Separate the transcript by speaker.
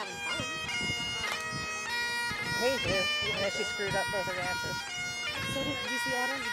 Speaker 1: having fun. We do, unless she screwed up both her answers.
Speaker 2: So did you see Autumn?